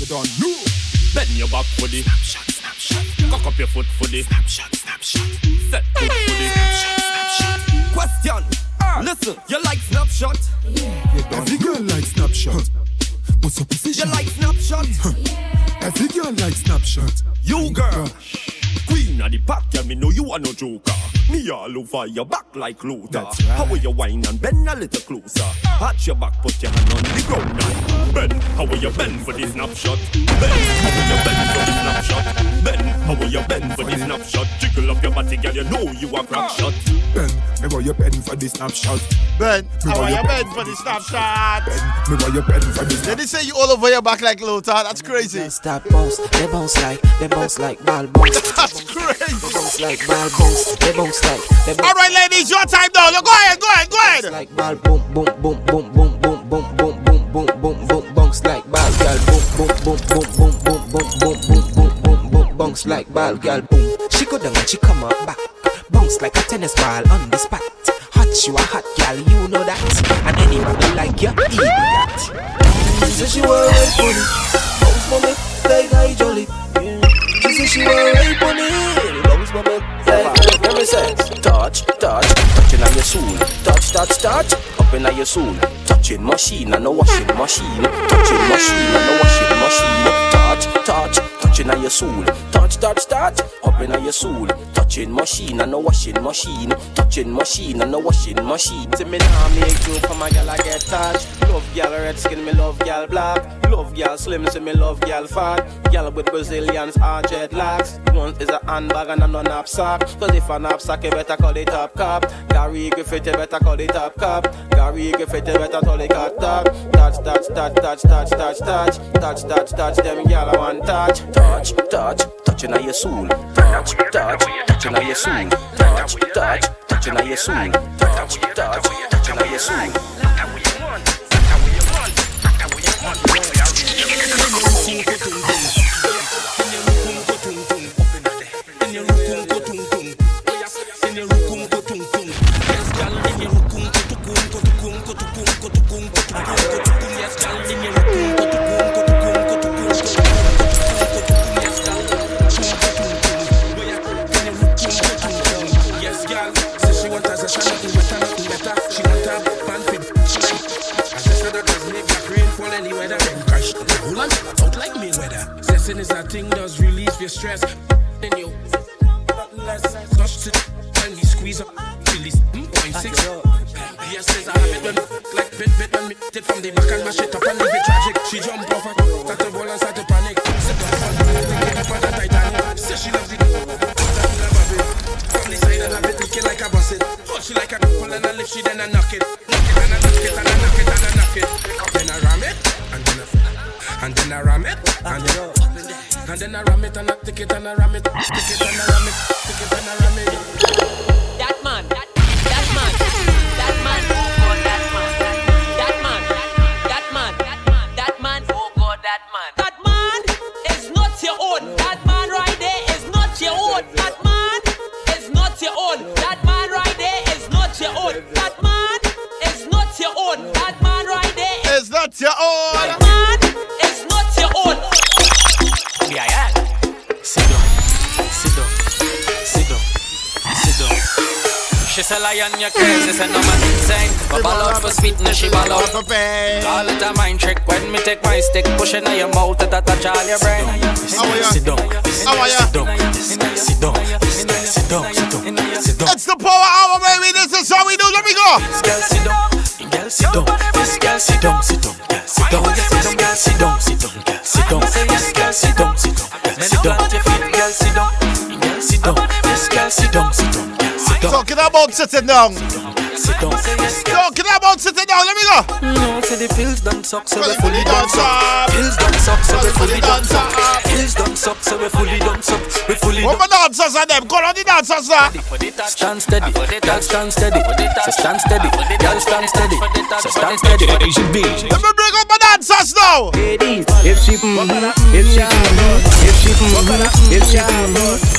Speaker 23: you don't know. Bend your back for the. Snapshot, snapshot. Cock up your foot for the. Set foot for the. Question. Uh. Listen, you like snapshot?
Speaker 4: Every girl like snapshot. What's your position?
Speaker 23: You like snapshot?
Speaker 4: Every girl like snapshot.
Speaker 23: You girl. Queen of the pack, yeah, me know you are no joker. Me all over your back like Luther.
Speaker 4: That's right.
Speaker 23: How will you whine and bend a little closer? Arch your back, put your hand on the ground now. Bend, how will you bend for the snapshot? Bend, how will you bend for the snapshot? Bend, how will you bend for the snapshot? Jiggle up your body, girl, you know you a crack shot.
Speaker 4: Ben, me want you bend for the snapshot.
Speaker 7: Ben,
Speaker 4: Me
Speaker 7: how
Speaker 4: want you
Speaker 7: you bend for the snapshot?
Speaker 4: Me want you bend for the
Speaker 7: Did they say you all over your back like Luther? That's crazy.
Speaker 24: Stop bounce, they bounce like, they bounce like ball bounce.
Speaker 7: That's crazy.
Speaker 24: Like ball bounce, they bounce like, they bounce
Speaker 7: All right, ladies, your time now. Go ahead, go ahead, go ahead.
Speaker 24: like ball boom boom boom boom boom boom boom boom boom boom boom boom bounce like ball girl boom boom boom boom boom boom boom boom boom boom boom boom bounce like ball girl boom. She go down and she come up back, bounce like a tennis ball on the spot. Hot you a hot girl, you know that, and anybody like you, he do that. She said she want right for me, bounce for me like I jolly. She she me like
Speaker 25: Let me touch, touch, touching on your soul. Touch, touch, touch, up in your soul. Touching machine and a washing machine. Touching machine and a washing machine. Touch, touch, touching on your soul. Touch, touch, touch, up in your soul. Touching machine and a washing machine. Touching machine and a washing machine. See me now make you for my gal I get touch. Love gal red skin, me love gal black. Love gal slim, see me love gal fat. Gal with Brazilians are jet. One is a handbag and a knapsack. Cause if a knapsack, you better call it top cap. Gary Griffith, you better call it top cap. Gary Griffith, you better call it hot top. Touch, touch, touch, touch, touch, touch, touch. Touch, touch, touch, them gal I want touch. touch. Touch, touch, touching on your soul. Touch, touch, touching on your soul. Touch, touch, touching on your soul. Touch, touch, touching on your soul.
Speaker 26: Yes, Session is a thing does relieve your stress. Then you. Touch it when we squeeze up. Release 0.6. Yes, says I have it when like bit bit when me did from the back and mash it up and leave it tragic. She jump off then I ram it and I tick it and I ram it, tick it and I ram it, tick it and I ram it.
Speaker 25: Lion, you crazy, say no man insane. But ball out for sweetness, she ball out for pain. Call it a mind trick when me take my stick, push it in your mouth, that touch all your brain. Sit down,
Speaker 7: How are ya?
Speaker 25: sit down, sit down, sit down, sit down, sit down.
Speaker 7: It's the power hour, baby. This is how we do. Let me go.
Speaker 25: Sit down, sit down. Sit down, sit down, sit down. This girl, sit down, sit down,
Speaker 7: Talking about sitting down.
Speaker 25: Sit down.
Speaker 7: Talking about sitting down. Let me go.
Speaker 25: No, say the pills done suck, so we fully
Speaker 7: fully
Speaker 25: done
Speaker 7: done
Speaker 25: suck.
Speaker 7: suck.
Speaker 25: Pills done suck, so we
Speaker 7: Fully
Speaker 25: fully done
Speaker 7: done
Speaker 25: suck.
Speaker 7: suck.
Speaker 25: Pills done suck, so we fully done suck. We fully
Speaker 7: What
Speaker 25: done
Speaker 7: my dancers are them? Call on the dancers now.
Speaker 25: Stand steady, girl stand steady. Say stand steady, girl stand steady. Say stand steady.
Speaker 1: Agent B.
Speaker 7: Let me bring up my dancers now.
Speaker 9: Ladies, if she mm, if she mm, if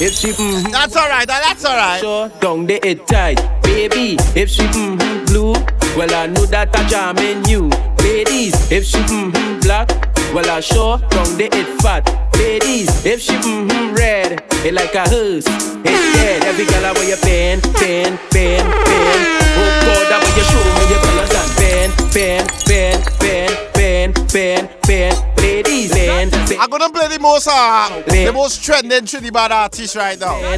Speaker 9: if she mm-hmm.
Speaker 7: That's alright, that's alright.
Speaker 9: Sure, down the it tight, baby. If she mm-hmm, blue, well I know that I jam in you. Ladies, if she mm-hmm, black, well I sure down the it fat. Ladies, if she mm-hmm, red, it like a hearse. It's dead. Every girl I wear your band, band, band, band. Oh God, that way you show me your colors and band, band, band, band, band, band, band. Ladies, band, band.
Speaker 7: I'm gonna play the most uh, the most trending Trinidad artist right now. He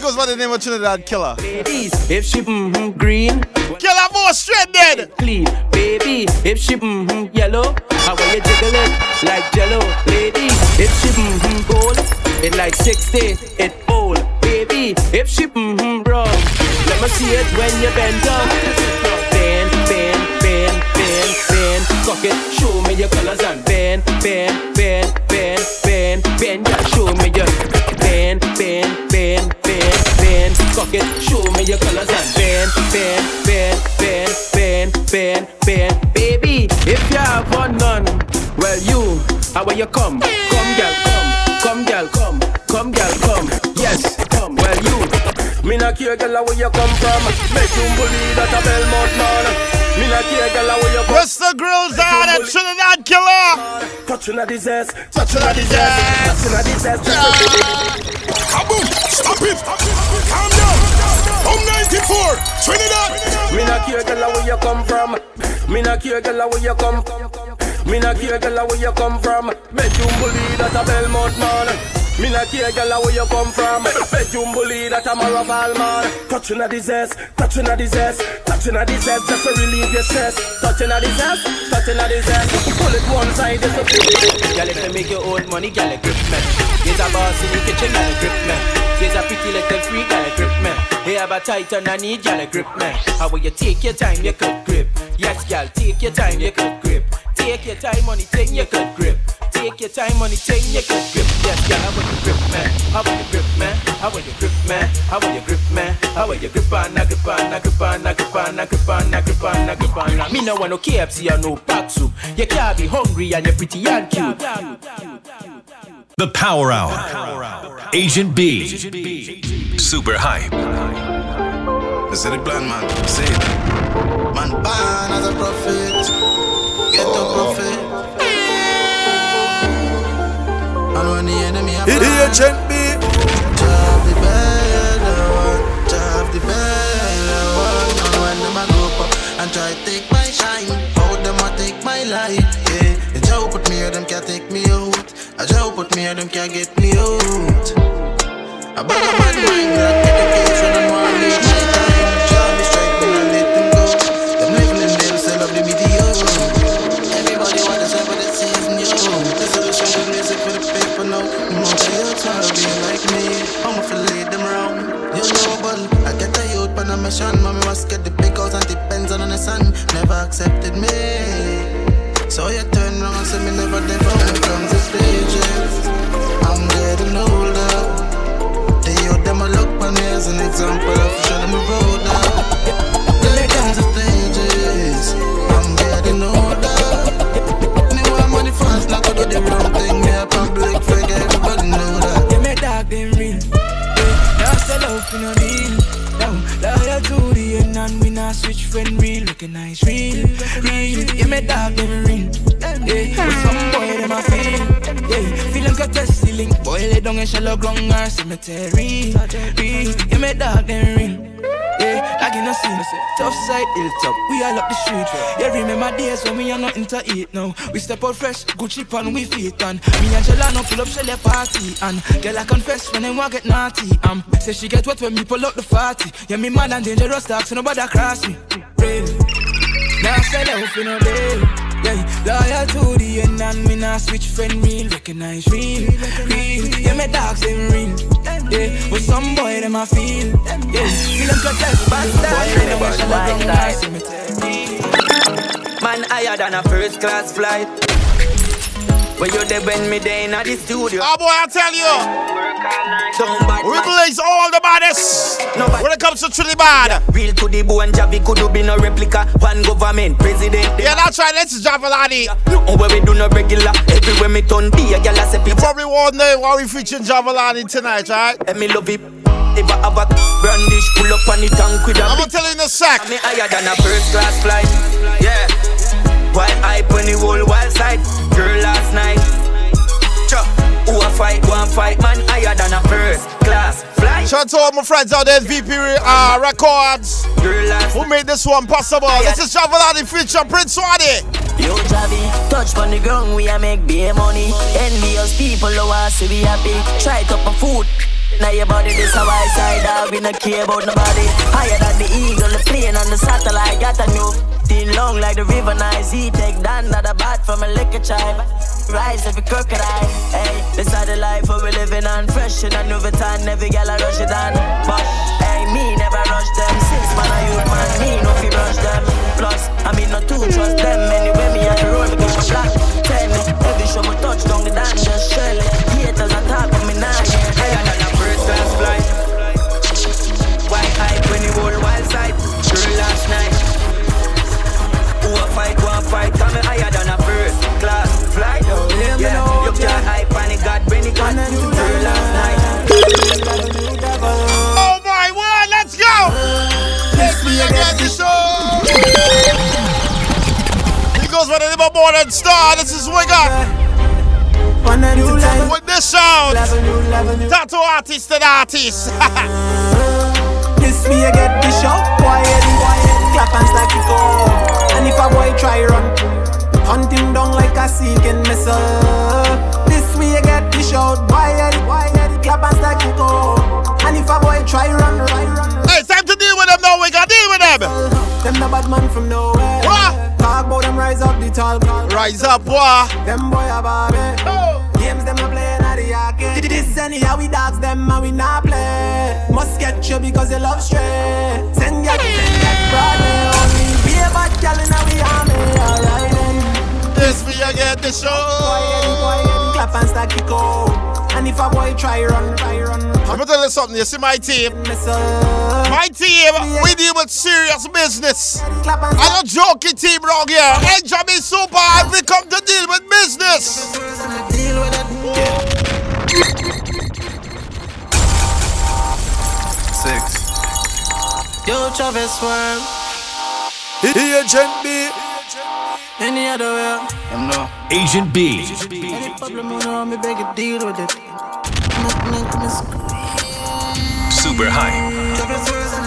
Speaker 7: goes by the name of Trinidad Killer.
Speaker 9: If she mm-hmm, green,
Speaker 7: Killer most trending.
Speaker 9: Clean, baby, if she mm-hmm, yellow, how will you jiggle it like jello? Ladies, if she mm-hmm, gold, it like 60, it old. Baby, if she mm-hmm, brown, let me see it when you bend down. Bend, bend, cock it, show me your colors and bend, bend, bend, bend, bend, bend, yeah, show me your bend, bend, bend, bend, bend, cock it, show me your colors and bend, bend, bend, bend, bend, bend, bend, baby, if you have one none, well you, how will you come? Come, girl, come, come, girl, come, come, girl, come, yes, come, well you.
Speaker 27: Me not care, girl, where you come from. Make you believe that a Belmont man. Me not care, girl, where you come.
Speaker 7: Mr. Grills out at Trinidad Killer.
Speaker 27: Touching a disease, touching a disease, touching a disease.
Speaker 12: Kaboom! Stop it! Calm down! Boom 94, Trinidad.
Speaker 27: Me not care, girl, where you come from. Me not care, girl, where you come from. Me not care, girl, where you come from. Bet you believe that a Belmont man. Me not care, girl, where you come from. You believe that I'm a Raval man. Touching a disease, touching a disease, touching a disease, just to relieve your stress. Touching a disease, touching a disease. Pull it one side, just to
Speaker 9: Girl, if you make your old money, girl, a grip me. Here's a boss in the kitchen, girl, a grip me. Here's a pretty little freak, girl, a grip me. Hey, have a tight I need, girl, a grip me. How will you take your time, you could grip. Yes, girl, take your time, you could grip. Take your time, money, take you could grip. Take your time, money, take you could grip. Yes, girl, how will you grip me? How will you grip me? How will you grip me? How will you grip me? How will you grip on, a grip on, a grip on, a grip on, a grip on, a grip on, a grip on. Me no want no KFC or no pack soup. You can't be hungry and you're pretty and cute.
Speaker 1: The Power Hour. Agent B. Super hype.
Speaker 8: I said it blind man, say it. Man born as a prophet, And when the enemy a
Speaker 12: Agent B.
Speaker 8: Job the better one, job the better one. And when them a go up and try to take my shine, how them a take my light? Yeah, the job put me here, them can't take me out. A job put me here, them can't get me out. A man mind, not Never accepted me.
Speaker 14: Shallow ground or cemetery. Yeah, me dog them real. Yeah, like in a scene, tough side, hilltop. We all up the street. Yeah, remember days when we are nothing to eat now. We step out fresh, Gucci pan we feet on. Me and Jahlano pull up Shelley party and girl I confess when I want get naughty. Um, say she get wet when me pull up the party. Yeah, me mad and dangerous talk, so nobody cross me. Real. Now sell out for no day. Yeah, loyal to the end and me nah switch friend real. Recognize real, real. Yeah, me dogs them real. Yeah, but some boy them I feel. Yeah, feel them cut test bastard. Boy, them a shell of ground
Speaker 9: Man higher than a first class flight. Where you there when me there in the studio?
Speaker 7: Oh boy, I tell you. We blaze all the baddest when it comes to Trinidad.
Speaker 5: Yeah, real to the bone, Javi could be no replica. One government, president.
Speaker 7: Yeah, that's right. Let's Jahvillani.
Speaker 5: No, where we do no regular. Everywhere me turn be a gal I say
Speaker 7: You probably wondering why we featuring Jahvillani tonight, right?
Speaker 5: Let me love it. If I have a brandish, pull up on the tank with a
Speaker 7: I'm gonna tell you in a sec.
Speaker 5: Me higher than a first class flight. Yeah. Why hype when the whole wild side? Girl last night. Cha. Who a fight, one fight, man higher than a first class flight.
Speaker 7: Shout out to all my friends out there at VP uh, Records who made this one possible. This is Jahvillani feature Prince Wadi.
Speaker 2: Yo, Javi, touch on the ground, we a make beer money. Envious people who want to be happy. Try to up a food. Now your body this a white side dog, we no care about nobody. Higher than the eagle, the plane and the satellite. Got a new thin long like the river nice. He take down not a bat from a liquor tribe. Rise every crocodile. Hey, this is the life where we living on. Fresh in a new Vuitton, every gal I rush it on. But hey, me never rush them. Since man I youth man, me no fi rush them. Plus, I mean not to trust them. Anyway, me on the road because my black. Tell me, every show me touch down the dance, just shell. Haters on top
Speaker 5: it got when it got girl last night.
Speaker 7: Oh my word, let's go! Again the show! He goes by the name of Star. This is Wigger. With this sound, tattoo artist and artist.
Speaker 8: This me I get the show quiet, quiet, clap and stack it go. And if a boy try run, hunt him down like a sinking missile. This me I get the show quiet, quiet, clap and stack it go. And if a boy try run, try run.
Speaker 7: Hey, it's time to deal with them now. We got deal with them.
Speaker 8: Them the bad man from nowhere.
Speaker 7: What?
Speaker 8: Talk about them rise up the tall call.
Speaker 7: Rise up, boy.
Speaker 8: Them boy a Barbie. Eh? Games them a play in the arcade. This anyhow we dogs them and we not play. Must get you because you love straight. Send ya, send ya, Broadway. Only be a bad gal in we army. Alright then.
Speaker 7: This I get the show.
Speaker 8: Quiet, quiet, clap and stack it go. And if a boy try run, try run.
Speaker 7: I'm gonna tell you something. You see my team? My team, we deal with serious business. I'm a joking team wrong here. Benjamin Super, I've come to deal with business.
Speaker 28: Six. Yo, Travis Worm.
Speaker 12: Agent B.
Speaker 8: Any other way.
Speaker 28: I'm no.
Speaker 1: Agent B.
Speaker 8: Any problem you know, me beg you deal with it.
Speaker 1: Super hype.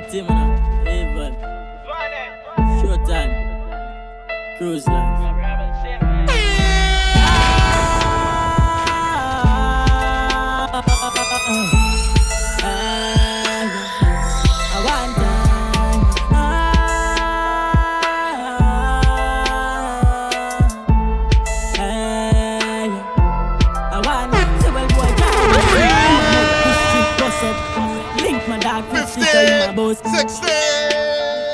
Speaker 2: Team, you know. Even. Short. Cruise life. My my boss.
Speaker 7: 60.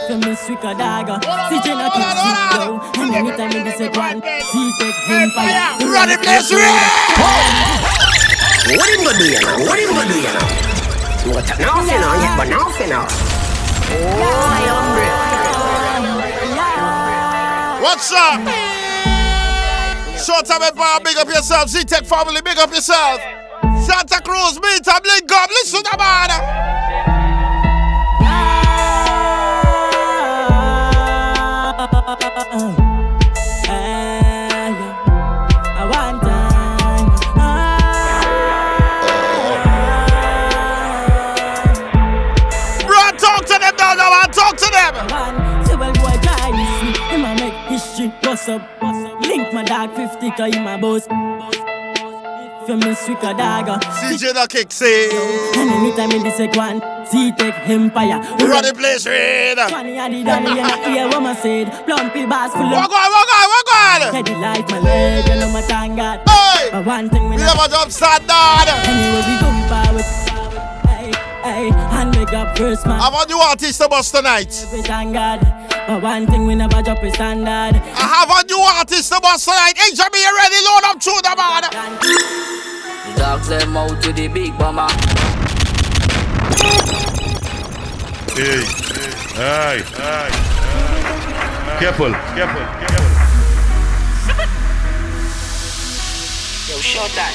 Speaker 2: From the Swika dagger, see Jenna keep sweet yo. And anytime in the second, see take him fire.
Speaker 7: Run it, let's
Speaker 29: What him gonna do, you know? What him gonna do, you know? You got now, you know, yeah, but now, you know. Oh, I hungry.
Speaker 7: What's up? Short time empire, big up yourself. Z-Tech family, big up yourself. Santa Cruz, meet up, link up, listen to man.
Speaker 30: Bust up, link my dog 50 cause in my boss. For me sweet a dagger.
Speaker 7: CJ the kick say.
Speaker 30: And anytime in the second, Z take empire.
Speaker 7: We run the place red.
Speaker 30: Funny I did and you not hear what I said. Plumpy Boss full of.
Speaker 7: Walk on, walk on, walk on.
Speaker 30: Heady life my leg, you know my thank God.
Speaker 7: Hey.
Speaker 30: But one thing we
Speaker 7: never jump standard.
Speaker 30: Anyway we come forward. Hey, hey, and we got first man.
Speaker 7: I want you artist to bust tonight.
Speaker 30: Thank God. But one thing we never drop is standard.
Speaker 7: I have a new artist to bust tonight. Hey, Jimmy, you ready? Load up through the man.
Speaker 2: The dogs them out to the big bomber.
Speaker 6: Hey, hey, hey. Careful, careful, careful.
Speaker 2: Yo, short time.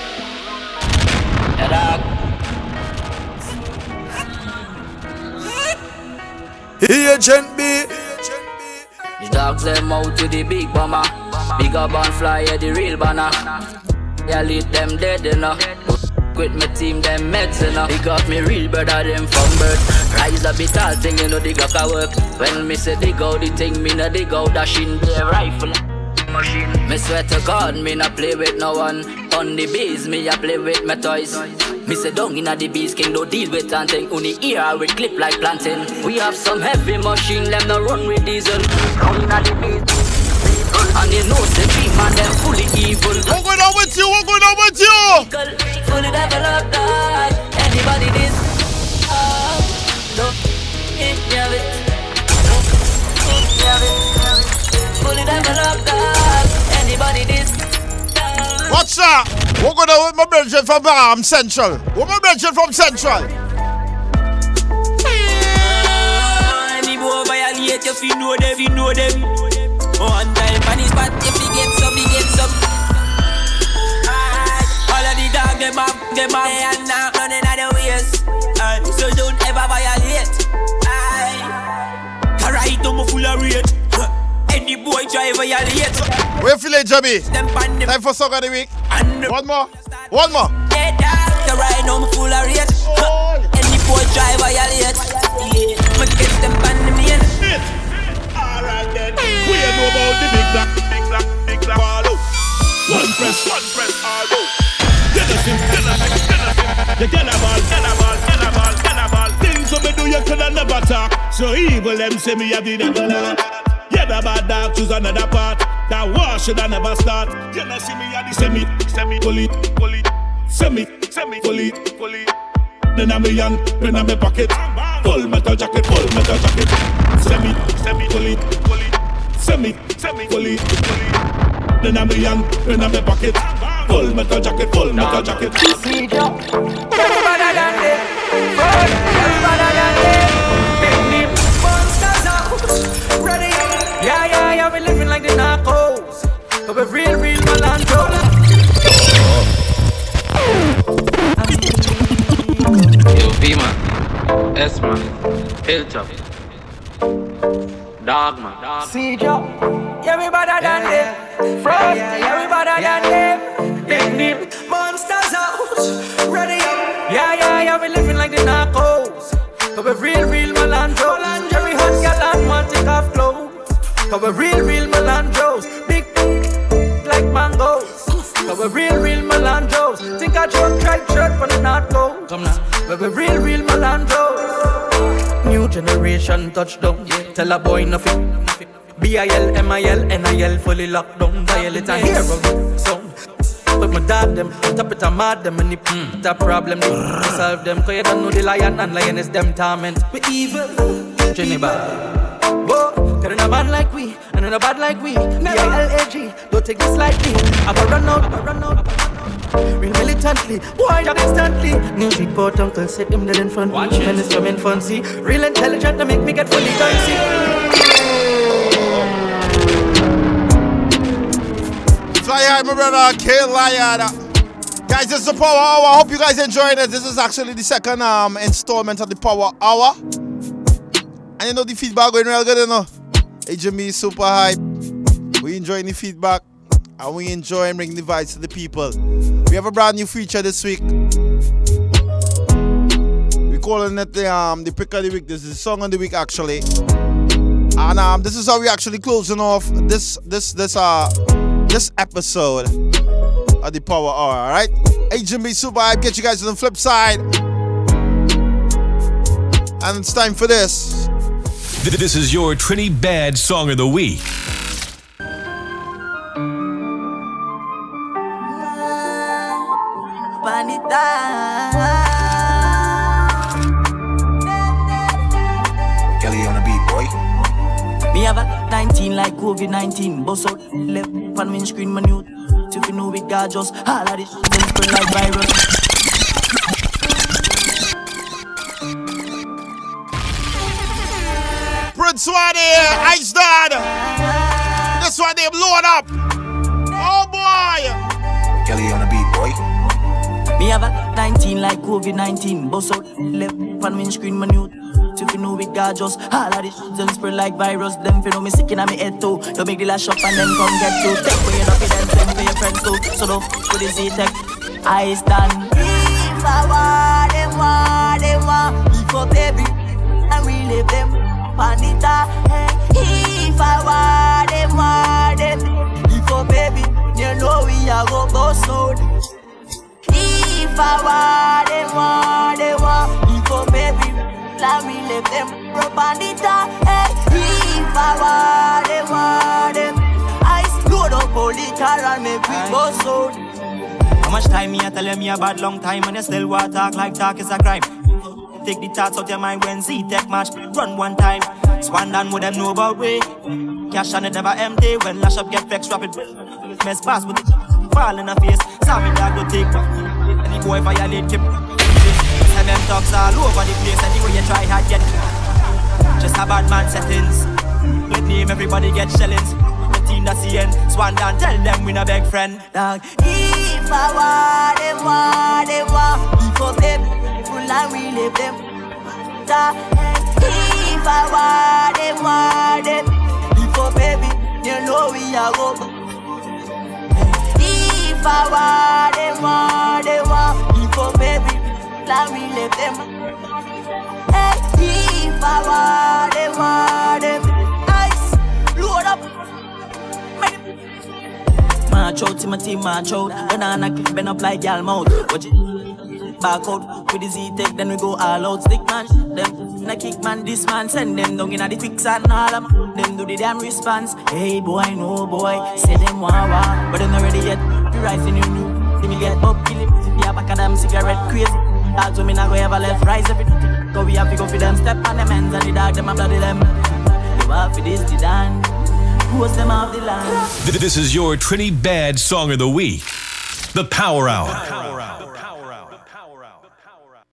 Speaker 2: Yeah,
Speaker 31: Agent B.
Speaker 2: The dogs them out to the big bomber. Big up and fly, yeah, the real banner. Yeah, lead them dead, you know. Quit my team, them meds, you know. Up me real brother, them from birth. Rise a bit all thing, you know, dig up a work. When me say dig out the thing, me no dig out be a rifle. Machine. Me swear to God, me no play with no one. On the bees, me a play with my toys. Me say down inna the bees, king don't deal with anything. Only ear we clip like planting. We have some heavy machine, them no run with diesel. Down inna the bees. And you know the dream man them fully evil.
Speaker 7: What going on with you? What going on with you?
Speaker 2: Fully developed dog. Anybody this? Oh, no, it have it. No, it have it. Fully developed. Anybody this?
Speaker 7: What's that? Going on with my brethren from um, Central? What my brethren from Central?
Speaker 3: Violate if you know them, you know them. One time on his spot, if he gets up, he gets up. All of the dog them up, them up, they are now running out of so don't ever violate. Full of rage. Huh. Any boy try violate.
Speaker 7: Where feel it, Jimmy? Time for song of the week. One more. One more.
Speaker 3: Yeah, dog, the right now I'm full of rage. Huh. Any boy try violate. Yeah, me get them pan the main.
Speaker 12: Alright then, we know about the big black, big black, big black ball. One press, one press, all go. Get us in, get us in, get us in. You get a ball, get a ball, get a ball, get a ball. Things what me do you coulda never talk. So evil them say me have the devil heart. Yeah, the bad dog choose another part. That war should I never start. You know see me have the semi, semi, fully, fully, semi, semi, fully, fully. Then I'm a young, pen in my pocket. Full metal jacket, full metal jacket. Semi, semi, fully, fully. Semi, semi, fully, fully. Then I'm a young, pen in my pocket. Full metal jacket, full metal jacket.
Speaker 3: See ya. Everybody But we're real, real Melandro.
Speaker 18: Yo, B man, S man, Hilltop, Dog man.
Speaker 3: See ya. Everybody done it. Front. Everybody done it. Big name monsters out. Ready up. Yeah, yeah, yeah. We living like the narcos. But we're real, real Melandro. Every hot gal and want take off clothes. Cause we're real, real Melandros. Big mangoes. Cause we're real, real Melandros. Think I joke, try shirt for the not go. Come now. But we're real, real Melandros. New generation touchdown. Tell a boy nothing. B-I-L, M-I-L, N-I-L, fully locked down. Dial it and hear a sound. But my dad them, top it and mad them and the mm. the problem they solve them. Cause you don't know the lion and lioness them torment. We evil, Jenny bad. Whoa, a man like we, and in a bad like we. B-I-L-A-G, don't take this lightly. I'ma run out, I'ma run out. Real militantly, boy, job instantly. New report, uncle said him dead in front. Watch it. When it's coming fancy. Real intelligent to make me get fully fancy.
Speaker 7: Fly high, my brother, Klion. Guys, this is the Power Hour. I hope you guys enjoyed it. This is actually the second um installment of the Power Hour. And you know the feedback going real good, you know. HME is super hype. We enjoying the feedback and we enjoying bringing the vibes to the people. We have a brand new feature this week. We calling it the um the pick of the week. This is the song of the week actually. And um, this is how we actually closing off this this this uh this episode of the Power Hour. All right, Agent B Super Hype. Get you guys to the flip side, and it's time for this.
Speaker 1: This is your Trini Bad Song of the Week.
Speaker 25: Kelly on the beat, boy.
Speaker 2: Me have a 19 like COVID 19. Boss out left on windscreen, my new. If you know we got just all of this shit then spread like virus.
Speaker 7: Prince one here, Ice Dad. This one they blowing up. Oh boy.
Speaker 25: Kelly on the beat, boy.
Speaker 2: Me have a 19 like COVID 19. Boss out left on windscreen, my new. If you know we got just all of this shit then spread like virus. Them fi know me sick inna me head too. Don't make the last shop and then come get you. Take way up in them, send for your friends too. So don't f- with the Z-Tech. I stand. If I want them, want them, want me for baby. And we live them. Panita, hey. If I want them, want them. If for baby, you know we are go boss out. If I want them, want them, want me for baby. Let me live them. Propandita, hey. Eh, if I want them, want them. I load up car and make we boss out.
Speaker 5: How much time me I tell you me a bad long time and you still want talk like talk is a crime. Take the thoughts out your mind when Z tech match run one time. Swan down with them know about way. Cash on it never empty when lash up get vexed rapid. Mess pass with it fall in the face. Me dog go take back. Any boy violate keep. Them talks all over the place. Anyway you try hard. Just a bad man settings. With name everybody get shellings. The team that's the end. Swan down tell them we no beg friend.
Speaker 2: Dog. If I want them, want them, want Before them, and we live them If I want them, want them. Before baby, you know we are go If I want them, want them, want. Before baby, full and we live them Hey, If I want them, want them. Ice, load up. March out, Timothy, march out. Banana clip, bend up like gal mouth. Watch it. Back out with the Z-Tech, then we go all out. Stick man, them na kick man, this man send them down inna the quicksand. All them, them do the damn response. Hey boy, no boy, say them wah wah, but they not ready yet. The rising you new, see me get up, kill him. Yeah, back of them cigarette crazy. Dogs when me not go ever left rise every day. Go we have to go for them, step on them hands and the dog them a bloody them. You have for this the done. Who's them off the land?
Speaker 1: This is your Trini Bad Song of the Week. The Power Hour.